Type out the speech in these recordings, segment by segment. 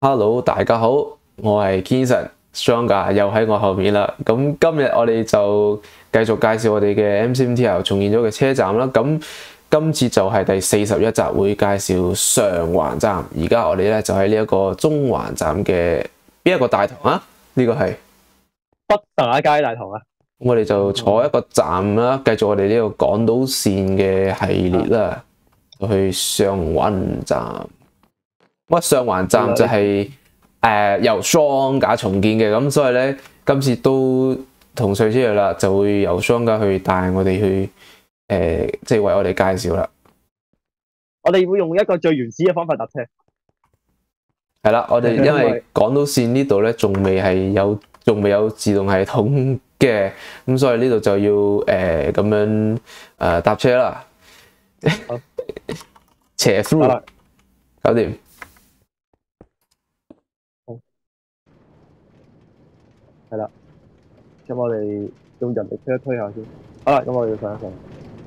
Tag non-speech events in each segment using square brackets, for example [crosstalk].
Hello，大家好，我係 Kenson Stronger，又喺我後面啦。咁今日我哋就繼續介紹我哋嘅 MCMTR 重建咗嘅車站啦。咁今次就係第四十一集，會介紹上環站。而家我哋咧就喺呢一個中環站嘅邊一個大堂啊？呢、這個係北打街大堂啊！我哋就坐一個站啦，繼續我哋呢個港島線嘅系列啦，去上環站。乜上環站就係、是、誒、呃、由雙架重建嘅，咁所以咧今次都同上次一樣啦，就會由雙架去帶我哋去誒，即、呃、係、就是、為我哋介紹啦。我哋會用一個最原始嘅方法搭車。係啦，我哋因為港島線呢度咧，仲未係有，仲未有自動系統嘅，咁所以呢度就要誒咁、呃、樣誒、呃、搭車啦。斜 through，搞掂。係啦，咁我哋用人力車一推下先。好啦，咁我哋上一上。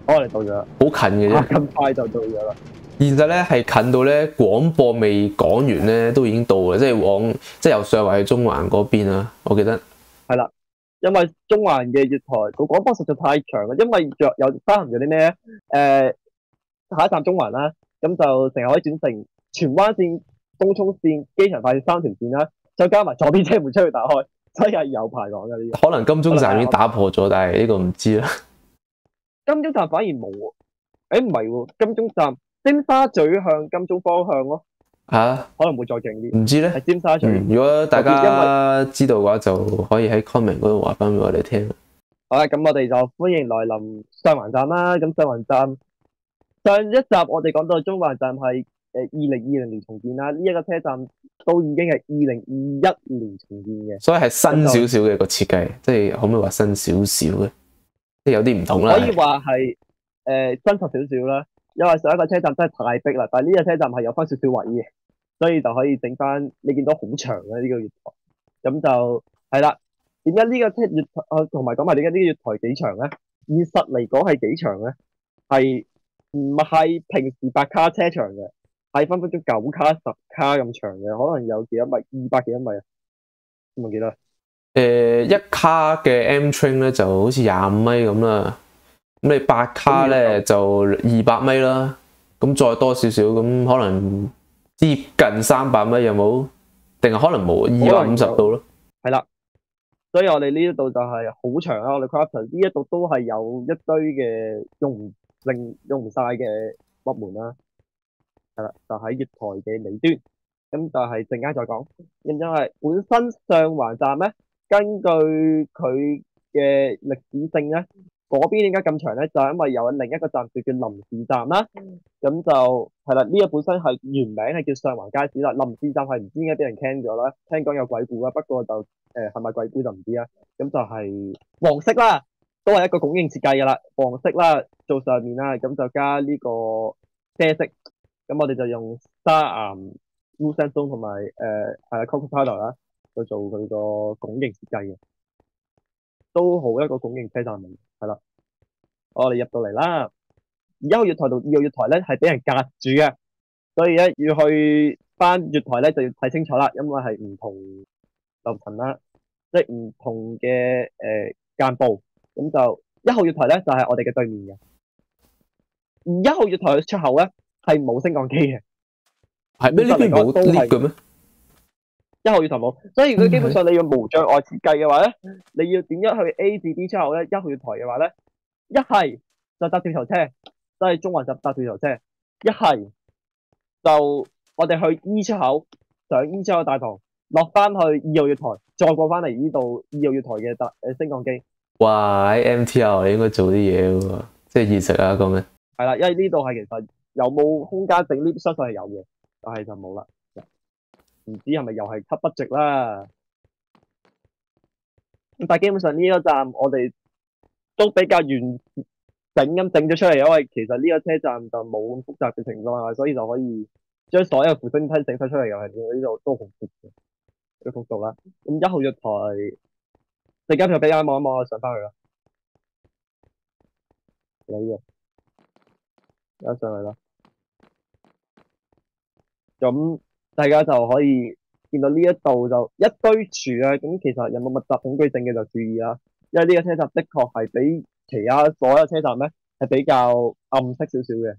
好，我哋到咗啦，好近嘅啫，咁快就到咗啦。現實咧係近到咧廣播未講完咧，都已經到啦，即係往即係由上環去中環嗰邊啊。我記得係啦，因為中環嘅月台個廣播實在太長啦，因為着有包含咗啲咩誒，下一站中環啦，咁就成日可以轉成荃灣線、東涌線、機場快線三條線啦，再加埋左邊車門出去打開。真係有排講嘅呢個，可能金鐘站已經打破咗，但係呢個唔知啦。金鐘站反而冇，誒唔係喎，金鐘站尖沙咀向金鐘方向咯。吓、啊，可能會再勁啲。唔知咧，係尖沙咀、嗯。如果大家知道嘅話，就可以喺 comment 嗰度話翻俾我哋聽。好啦，咁我哋就歡迎來臨上環站啦。咁上環站上一集我哋講到中環站係。誒，二零二零年重建啦，呢、這、一個車站都已經係二零二一年重建嘅，所以係新少少嘅個設計，即係可唔可以話新少少嘅？即係有啲唔同啦。可以話係誒真實少少啦，因為上一個車站真係太逼啦，但係呢個車站係有翻少少位嘅，所以就可以整翻。你見到好長嘅呢個月台，咁就係啦。點解呢個車月台同埋講埋點解呢個月台幾長咧？現實嚟講係幾長咧？係唔係平時白卡車長嘅？係分分鐘九卡十卡咁長嘅，可能有幾多米？二百幾多米啊？唔記得。誒、呃，一卡嘅 M train 咧就好似廿五米咁啦。咁你八卡咧就二百米啦。咁再多少少咁，可能接近三百米有冇？定係可能冇二百五十度咯。係啦，所以我哋呢一度就係好長啦。我哋 Crafter 呢一度都係有一堆嘅用唔剩、用唔晒嘅木門啦。係啦，就喺月台嘅尾端，咁就係陣間再講。因為本身上環站咧，根據佢嘅歷史性咧，嗰邊點解咁長咧？就係因為有另一個站叫叫臨時站啦。咁就係啦，呢個本身係原名係叫上環街市啦。臨時站係唔知點解俾人 can 咗啦，聽講有鬼故啦，不過就誒係咪鬼故就唔知啦。咁就係黃色啦，都係一個拱形設計噶啦，黃色啦做上面啦，咁就加呢個啡色。咁我哋就用砂岩、烏石松同埋誒係啊 Coco Powder 啦，去做佢個拱形設計嘅，都好一個拱形車站嚟，係啦。我哋入到嚟啦，一號月台同二號月台咧係俾人隔住嘅，所以咧要去翻月台咧就要睇清楚啦，因為係唔同樓層啦，即係唔同嘅誒間部。咁就一號月台咧就係我哋嘅對面嘅，而一號月台嘅出口咧。係冇升降機嘅，係咩？呢邊冇 lift 嘅咩？一號月台冇，所以佢基本上你要無障礙設計嘅話咧，你要點樣去 A 至 B 出口咧？一號月台嘅話咧，一係就搭掉頭車，即係中環就搭掉頭車；一係就我哋去 E 出口上 E 出口大堂，落翻去二號月台，再過翻嚟呢度二號月台嘅搭誒升降機。哇！喺 MTR 你應該做啲嘢喎，即係現實啊講咩？係啦，因為呢度係其實。有冇空間整呢啲？相信係有嘅，但係就冇啦。唔知係咪又係 cut budget 啦？但基本上呢個站我哋都比較完整咁整咗出嚟，因為其實呢個車站就冇咁複雜嘅情況，所以就可以將所有扶手梯整晒出嚟，又係呢度都好闊嘅嘅幅度啦。咁一號月台，陣間就俾大家望一望，上翻去啦。嚟嘅。而家上嚟啦，咁大家就可以見到呢一度就一堆柱咧，咁其實有冇密集恐懼症嘅就注意啦，因為呢個車站的確係比其他所有車站咧係比較暗色少少嘅，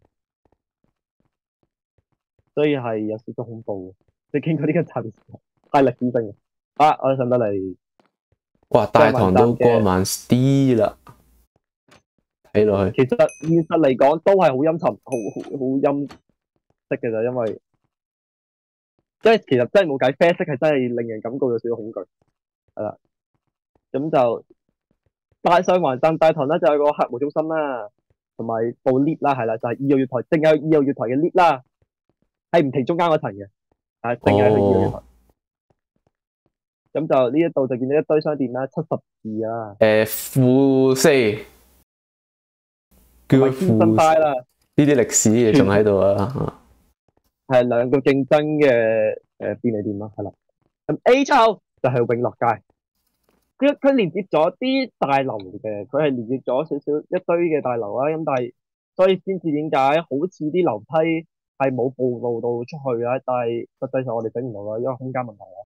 所以係有少少恐怖嘅。你經過呢個站太歷史性。嘅，啊，我哋上到嚟。哇！大堂都光猛啲啦，睇落去。其實現實嚟講都係好陰沉，好好好陰色嘅咋，因為即係其實真係冇計，啡色係真係令人感覺有少少恐懼，係啦。咁就大上環站大堂咧就有個客務中心啦，同埋部 lift 啦，係啦，就係二號月台，淨係二號月台嘅 lift 啦，係唔停中間嗰層嘅，係淨係去二號月台。咁就呢一度就見到一堆商店啦，七十二啊，誒負四，叫佢啦。呢啲歷史嘢仲喺度啊！[laughs] 係兩個競爭嘅誒便利店咯，係啦。咁 A 抽就係永樂街，佢佢連接咗啲大樓嘅，佢係連接咗少少一堆嘅大樓啦。咁但係所以先至點解好似啲樓梯係冇暴露到出去啊，但係實際上我哋整唔到啦，因為空間問題啦。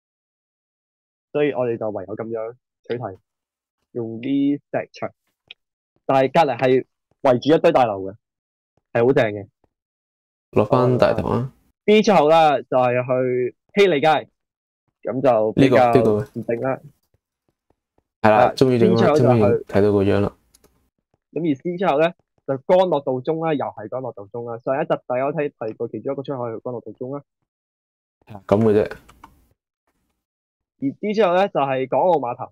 所以我哋就唯有咁樣取題，用啲石牆，但係隔離係圍住一堆大樓嘅，係好正嘅。落翻大堂啊！B 出口啦，就係、去希利街，咁就呢個呢個唔定啦。係啦，啊終於整啦，邊張就終於睇到個樣啦。咁而 C 出口咧就干諾道中啦，又係干諾道中啦。上一集大家都睇提過其中一個出口係干諾道中啦。咁嘅啫，而 D 出口咧就係、港澳碼頭，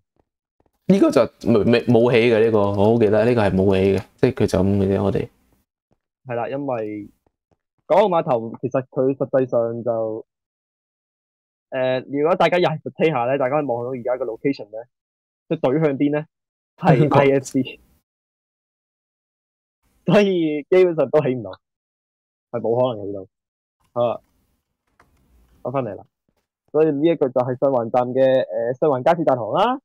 呢個就未未冇起嘅呢個，我好記得呢個係冇起嘅，即係佢就咁嘅啫。我哋係啦，因為港澳碼頭其實佢實際上就誒、如果大家又係實車下咧，大家可以望到而家個 location 咧，佢對向邊咧係 [laughs] IFC，所以基本上都起唔到，係冇可能起到。啊，翻返嚟啦，所以呢一個就係上環站嘅誒上環街市大堂啦。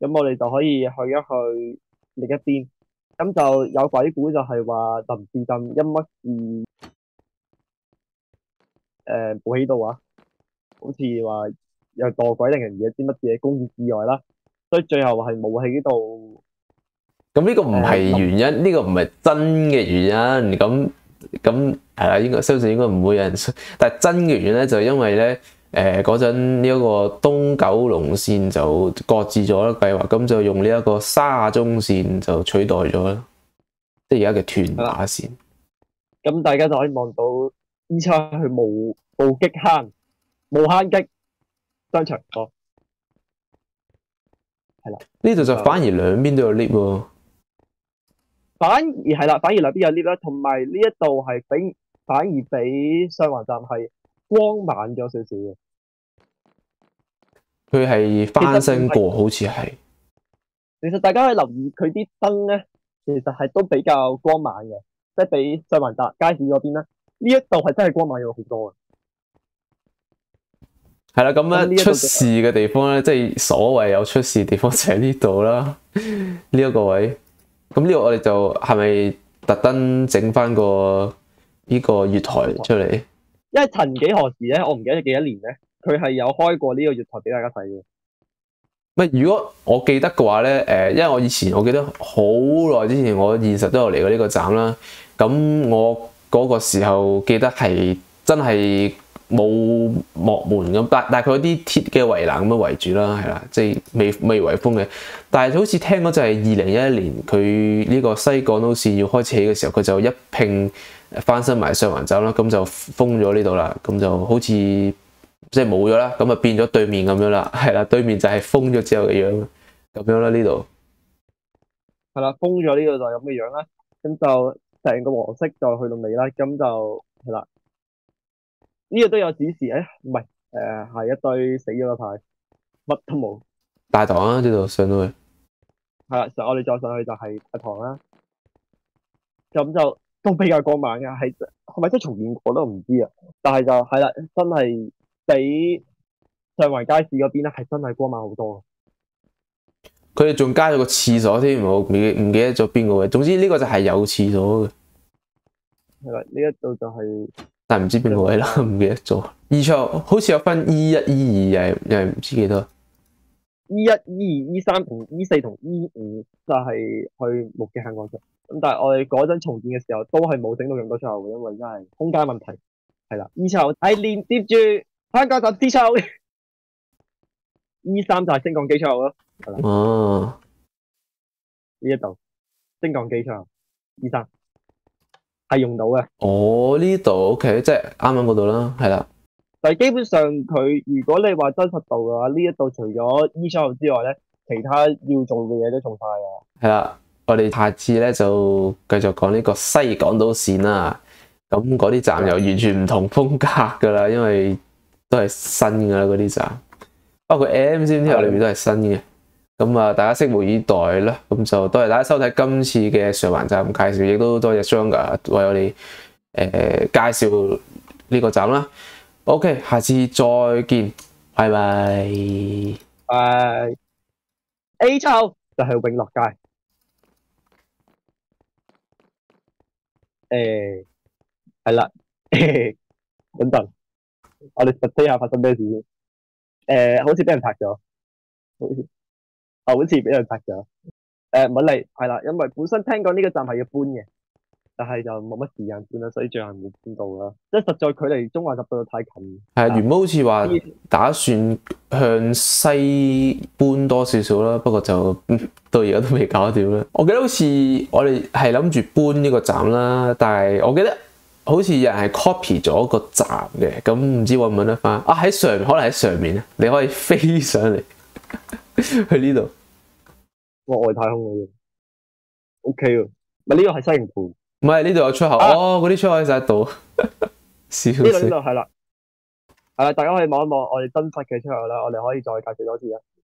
咁我哋就可以去一去另一邊。咁就有鬼故就係話林士鎮因乜事誒冇起度啊？好似話又墮鬼定係唔知啲乜嘢工業意外啦，所以最後係冇喺度。咁呢個唔係原因，呢個唔係真嘅原因。咁咁係啦，應該相信應該唔會有人信。但係真嘅原因咧，就係因為咧，誒嗰陣呢一個東九龍線就擱置咗啦計劃，咁就用呢一個沙中線就取代咗啦，即係而家嘅屯馬線。咁大家就可以望到依出去無無擊坑、無坑擊商場哦，呢度就反而兩邊都有 lift 喎。反而係啦，反而兩邊有 lift 啦，同埋呢一度係比反而比上環站係光猛咗少少嘅。佢係翻新過，好似係。其實大家可以留意佢啲燈咧，其實係都比較光猛嘅，即係比上環站街市嗰邊咧，呢一度係真係光猛咗好多嘅。係啦，咁咧出事嘅地方咧，即係所謂有出事嘅地方就喺呢度啦，[laughs] 呢一個位。咁呢個我哋就係咪特登整翻個呢個月台出嚟？因為曾幾何時咧，我唔記得幾多年咧，佢係有開過呢個月台俾大家睇嘅。唔，如果我記得嘅話咧，誒，因為我以前我記得好耐之前，我現實都有嚟過呢個站啦。咁我嗰個時候記得係真係冇幕門咁，但但係佢有啲鐵嘅圍欄咁樣圍住啦，係啦，即係未未圍封嘅。但係好似聽講就係二零一一年佢呢個西港島線要開始起嘅時候，佢就一拼翻身埋上環走啦，咁就封咗呢度啦，咁就好似〜即係冇咗啦，咁啊變咗對面咁樣啦，[laughs] 係啦，對面就係封咗之後嘅樣，咁樣啦呢度。係啦，封咗呢度就係咁嘅樣啦，咁就成個黃色就去到尾啦，咁就係啦。呢、個都有指示，誒唔係誒係一堆死咗嘅牌，乜都冇。大堂啊，呢度上到去。係啦，上我哋再上去就係大堂啦，咁就都比較光猛嘅，係係咪真係重現過都唔知啊。但係就係啦，真係比上環街市嗰邊咧係真係光猛好多。佢哋仲加咗個廁所添，我唔記唔記得咗邊個位。總之呢個就係有廁所嘅。係啦，呢一度就係但係唔知邊個位啦，唔記得咗。二場好似有分 E 一、E 二，又係又係唔知幾多。E 一、E 二、E 三同 E 四同 E 五就係去目嘅香港場。咁但係我哋嗰陣重建嘅時候，都係冇整到咁多出口嘅，因為真係空間問題。係啦，E 出口係連接住香港站 D 出口，E 三就係升降機出口咯。哦，呢一度升降機出口，E 三係用到嘅。哦呢度 OK，即係啱啱嗰度啦，係啦。但係基本上佢，如果你話真實度嘅話，呢一度除咗 E 出口之外咧，其他要做嘅嘢都做晒㗎。係啦，我哋下次咧就繼續講呢個西港島線啦。咁嗰啲站又完全唔同風格噶啦，因為都係新噶啦嗰啲站，包括 M 先之後裏面都係新嘅。咁啊，大家拭目以待啦。咁就多謝大家收睇今次嘅上環站介紹，亦都多謝 Stronger 為我哋誒、呃、介紹呢個站啦。OK，下次再見，拜拜。拜、A 出口就係永樂街。誒係啦，[laughs] 等等，我哋實際下发生咩事先？誒、好似俾人拍咗，好似哦，好似俾人拍咗。誒唔好理，係啦，因为本身听讲呢个站系要搬嘅，但係就冇乜時間搬啦，所以最後冇搬到啦。即係實在距離中環十度太近。係啊，原本好似話打算向西搬多少少啦，不過就嗯到而家都未搞掂啦。我記得好似我哋係諗住搬呢個站啦，但係我記得好似有人係 copy 咗個站嘅，咁唔知揾唔揾得翻？啊喺上面，可能喺上面咧，你可以飛上嚟 [laughs] 去呢度。我外太空嗰個，O K 喎，咪呢個係西營盤，唔係呢度有出口，啊。哦嗰啲出口喺晒度，[laughs] 笑呢度呢死度係啦，係啦，大家可以望一望我哋真實嘅出口啦，我哋可以再介紹多次啊。